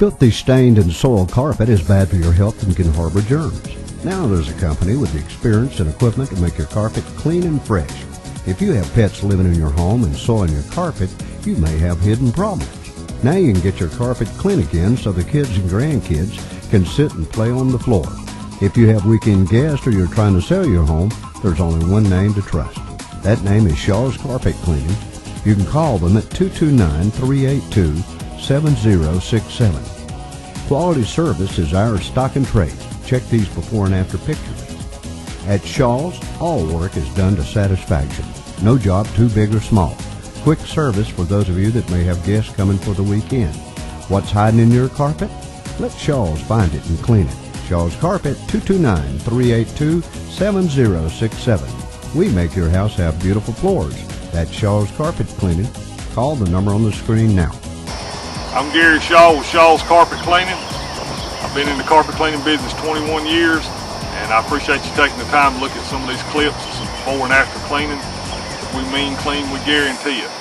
Filthy, stained, and soiled carpet is bad for your health and can harbor germs. Now there's a company with the experience and equipment to make your carpet clean and fresh. If you have pets living in your home and soiling your carpet, you may have hidden problems. Now you can get your carpet clean again so the kids and grandkids can sit and play on the floor. If you have weekend guests or you're trying to sell your home, there's only one name to trust. That name is Shaw's Carpet Cleaning. You can call them at 229-382-7067. Quality service is our stock and trade. Check these before and after pictures. At Shaw's, all work is done to satisfaction. No job too big or small. Quick service for those of you that may have guests coming for the weekend. What's hiding in your carpet? Let Shaw's find it and clean it. Shaw's Carpet, 229-382-7067. We make your house have beautiful floors. That's Shaw's Carpet Cleaning. Call the number on the screen now. I'm Gary Shaw with Shaw's Carpet Cleaning. I've been in the carpet cleaning business 21 years, and I appreciate you taking the time to look at some of these clips some before and after cleaning. If we mean clean, we guarantee it.